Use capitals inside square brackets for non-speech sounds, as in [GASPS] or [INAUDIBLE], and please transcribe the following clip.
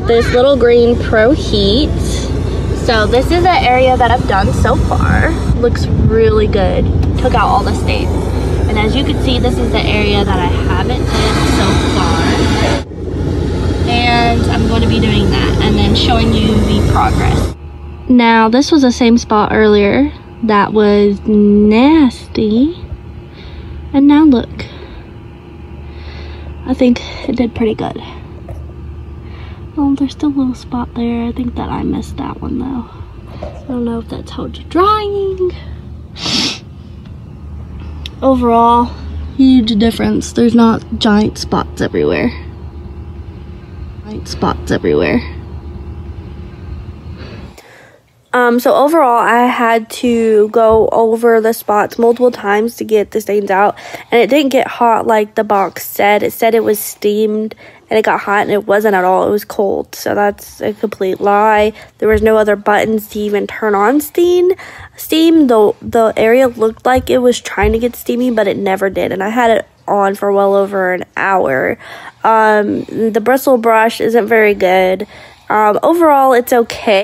got this little green Pro Heat. So this is the area that I've done so far. Looks really good. Took out all the stains. And as you can see, this is the area that I haven't did so far. And I'm going to be doing that and then showing you the progress. Now, this was the same spot earlier that was nasty. And now look. I think it did pretty good. Oh, there's still a little spot there. I think that I missed that one though. I don't know if that's how it's drying. [GASPS] Overall, huge difference. There's not giant spots everywhere. Giant spots everywhere. Um, so overall, I had to go over the spots multiple times to get the stains out, and it didn't get hot like the box said. It said it was steamed, and it got hot, and it wasn't at all. It was cold, so that's a complete lie. There was no other buttons to even turn on steam. Steam, the the area looked like it was trying to get steamy, but it never did, and I had it on for well over an hour. Um, the bristle brush isn't very good. Um, overall, it's okay.